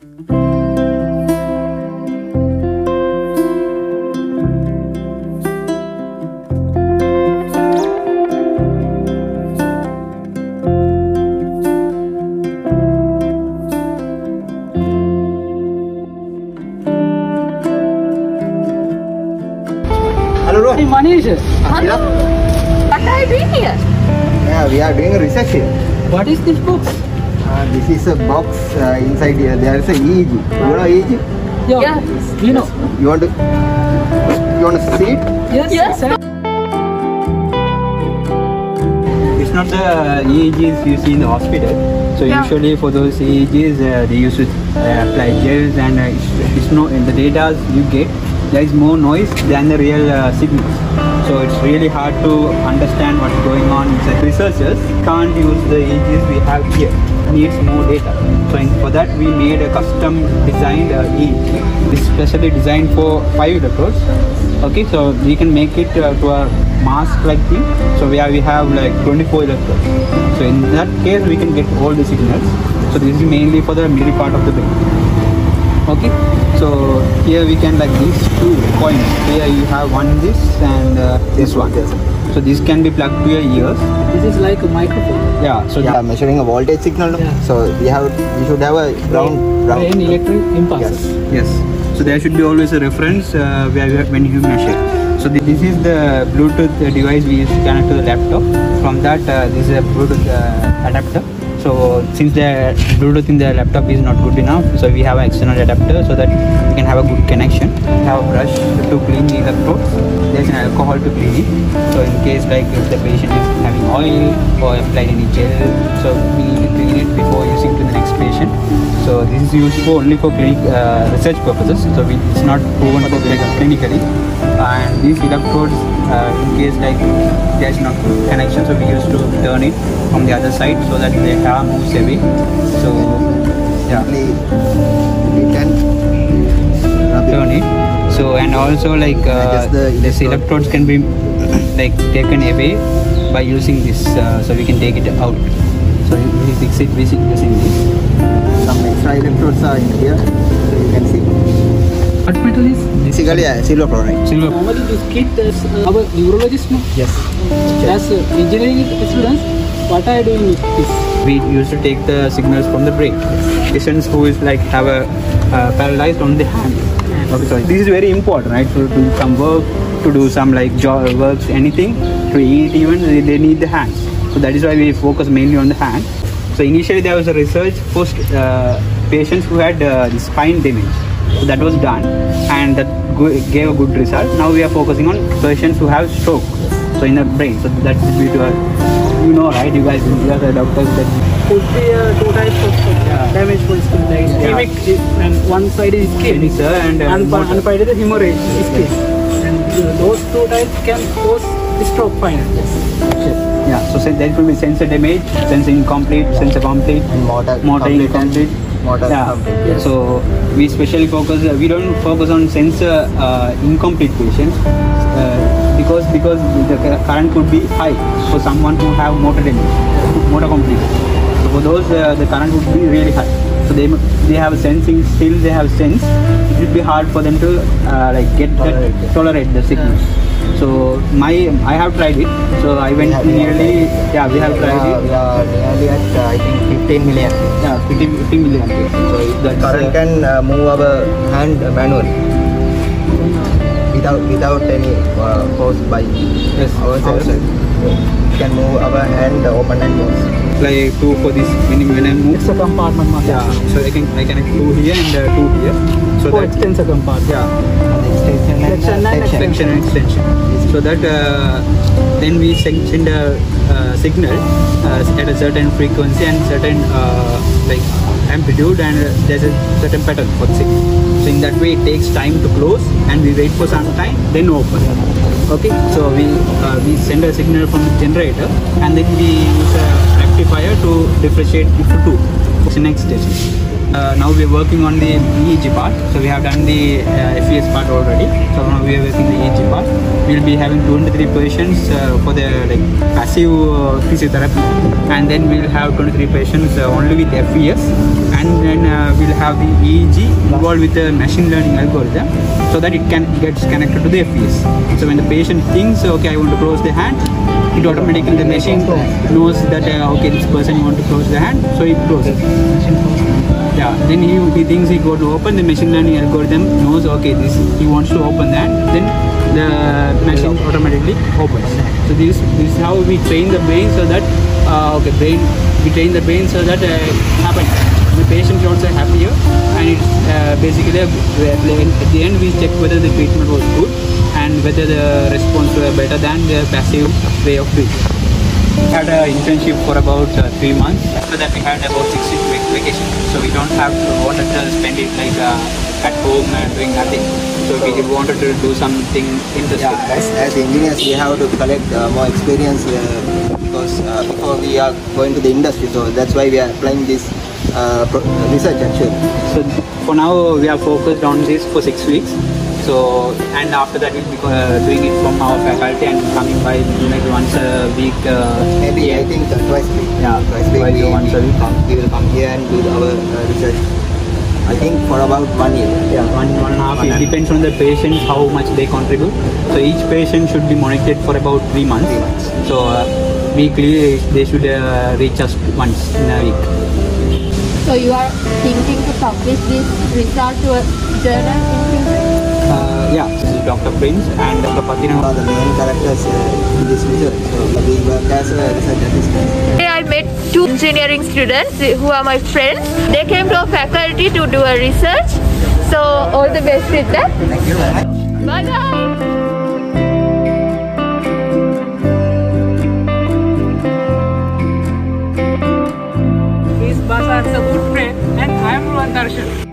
Hello, Rohan. Hey, Manish, Hello. What are you doing here? Yeah, we are doing research here. what is this book? Uh, this is a box uh, inside here. There is a EEG. You know EEG? Yeah. Yeah. You know. You want to? You want to see it? Yes. Yes. sir. It's not the EEGs you see in the hospital. So Yeah. usually for those EEGs, uh, they use to uh, apply gels and uh, it's, it's no in the data you get there is more noise than the real uh, signals. So it's really hard to understand what's going on. So researchers can't use the EEGs we have here. Needs more data. So in, for that we made a custom designed uh, EEG. Specially designed for five electrodes. Okay, so we can make it uh, to a mask like thing. So where we have like 24 electrodes. So in that case, we can get all the signals. So this is mainly for the middle part of the brain. Okay, so here we can like these two coins. Here you have one this and uh, this one. So this can be plugged to your ears. This is like a microphone. Yeah. So Yeah, measuring a voltage signal. no? Yeah. So we have, we should have a ground, ground. Brain electric impulses. Yes. Yes. So there should be always a reference uh, where you, when you measure. So this is the Bluetooth uh, device we use to connect to the laptop. From that, uh, this is a Bluetooth uh, adapter. So since the Bluetooth in the laptop is not good enough, so we have an external adapter so that we can have a good connection. We have a brush to clean the electrodes. There's an alcohol to clean it. So in case like if the patient is having oil or applied any gel, so we need to clean it before using to the next patient. So this is used for only for clinic uh, research purposes. So it's not proven for clinically. And these electrodes, uh, in case like there's not connection, so we used to turn it from the other side so that the hair moves away. So yeah, We, we can turn it. So and also like uh, the electrode. electrodes can be like taken away by using this. Uh, so we can take it out. So we fix it using using this. Some extra electrodes are in here. So you can see. What metal is? Basically, uh, silver chloride. Silver. Normally this kit is uh, our neurologist no? Yes. As uh, engineering students, what are you doing with this? we used to take the signals from the brain. Patients who is like have a uh, paralyzed on the hand. Okay, so this is very important, right? To do some work, to do some like job works, anything, to eat even, they they need the hands. So that is why we focus mainly on the hand. So initially there was a research for uh, patients who had uh, spine damage. So that was done and that gave a good result. Now we are focusing on patients who have stroke. So in the brain. So that should be to a, you know, right? You guys, you are the doctors that Could be uh, two types of uh, damage for skin, like ischemic is- and one side is skin, Cancer and, uh, and motor. one side is hemorrhage, skin. And uh, those two types can cause stroke finally. Yeah, so sen- there could be sensor damage, sensor incomplete, sensor complete, And motor motor complete incomplete. Yeah. complete. So we specially focus. Uh, we don't focus on sensor uh, incomplete patients uh, because because the current could be high for someone who have motor damage, motor complete. So for those, uh, the current would be really high. So they they have sensing, still they have sense. It would be hard for them to uh, like get Tolerate that, tolerate the signals. So my I have tried it. So I went have- nearly yeah we have tried are, it. we are nearly at uh, I think 15 million. Yeah, 50, 50 million. So that's Current uh, can uh, move our hand manually without without any uh, force by yes, ourselves. We can move our hand open and close. Like two for this when, when I move. It's a compartment master. Yeah, so I can I connect two here and uh, two here. So Oh, that extensor compartment. yeah, extension and Extension and extension. and extension. So that uh, then we send send a uh, signal uh, at a certain frequency and certain uh, like amplitude and uh, there's a certain pattern for the signal. So in that way it takes time to close and we wait for some time then open. Okay, so we uh, we send a signal from the generator and then we use a rectifier to differentiate it to two. What's the next stage? Uh, now we are working on the EEG part. So we have done the uh, FES part already. So now we are working the EEG part. We'll be having two to three patients uh, for the like passive uh, physiotherapy, and then we'll have 23 patients uh, only with FES, and then we'll have the EEG involved with the machine learning algorithm, so that it can gets connected to the FES. So when the patient thinks, okay, I want to close the hand, it automatically the machine knows that okay, this person you want to close the hand, so it closes. Yeah, then he, he thinks he got to open the machine learning algorithm knows okay this he wants to open that then the machine automatically opens. So this this is how we train the brain so that uh, okay brain we train the brain so that uh, happens. The patient is also happier and it's uh, basically uh, at the end we check whether the treatment was good and whether the response were better than the passive way of treatment. We had an internship for about uh, three months. After that, we had about six weeks vac- vacation. So we don't have to wanted to spend it like uh, at home and doing nothing. So we wanted to do something interesting. Yeah, as, as engineers, we have to collect uh, more experience uh, because uh, before we are going to the industry, so that's why we are applying this uh, pro- research actually. So for now, we are focused on this for six weeks. So and after that, we'll be uh, doing it from our faculty and coming by like once a week. Uh, Maybe I think twice a week. Yeah, twice a week. twice we, once a week. come, we will come here and do our uh, research. I think for about one year. Yeah, one one and a half. It depends on the patient how much they contribute. So each patient should be monitored for about three months. Three months. So uh, weekly they should uh, reach us once in a week. So you are thinking to publish this result to a journal in future? Uh, yeah, this is Dr. Prince and Dr. Patina. are the main characters uh, in this research? So we work as a research assistant. Today I met two engineering students who are my friends. They came to our faculty to do a research. So all the best with that. Thank you very much. Bye bye. He's Basan's a good friend and I am Rohan Darshan.